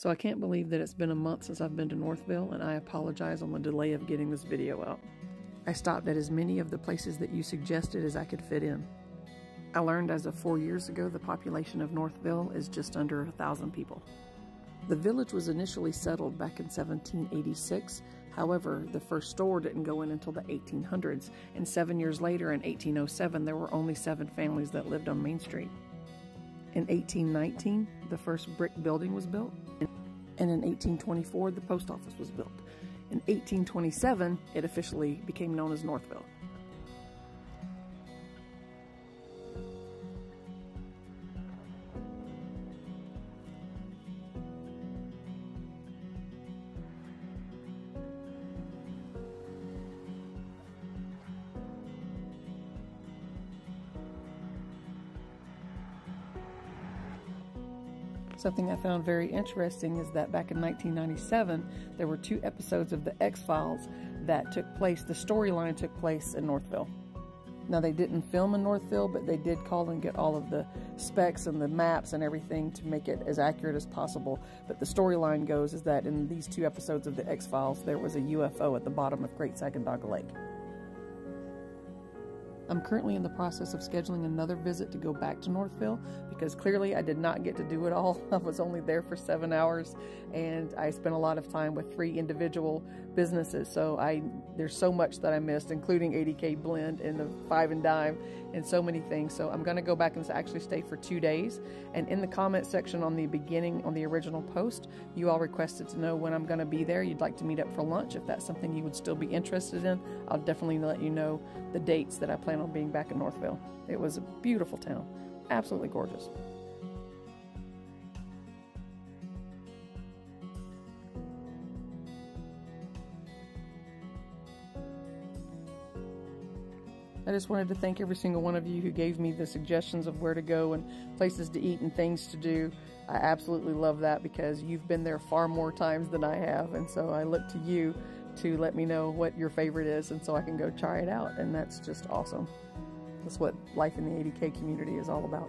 So I can't believe that it's been a month since I've been to Northville, and I apologize on the delay of getting this video out. I stopped at as many of the places that you suggested as I could fit in. I learned as of four years ago the population of Northville is just under a thousand people. The village was initially settled back in 1786. However, the first store didn't go in until the 1800s, and seven years later, in 1807, there were only seven families that lived on Main Street. In 1819, the first brick building was built, and in 1824, the post office was built. In 1827, it officially became known as Northville. Something I found very interesting is that back in 1997, there were two episodes of The X Files that took place, the storyline took place in Northville. Now, they didn't film in Northville, but they did call and get all of the specs and the maps and everything to make it as accurate as possible. But the storyline goes is that in these two episodes of The X Files, there was a UFO at the bottom of Great Sacandaga Lake. I'm currently in the process of scheduling another visit to go back to Northville because clearly I did not get to do it all. I was only there for seven hours and I spent a lot of time with three individual businesses. So I there's so much that I missed, including ADK Blend and the Five and Dime and so many things. So I'm going to go back and actually stay for two days. And in the comment section on the beginning, on the original post, you all requested to know when I'm going to be there. You'd like to meet up for lunch. If that's something you would still be interested in, I'll definitely let you know the dates that I plan being back in Northville. It was a beautiful town, absolutely gorgeous. I just wanted to thank every single one of you who gave me the suggestions of where to go and places to eat and things to do. I absolutely love that because you've been there far more times than I have. And so I look to you to let me know what your favorite is and so I can go try it out. And that's just awesome. That's what life in the ADK community is all about.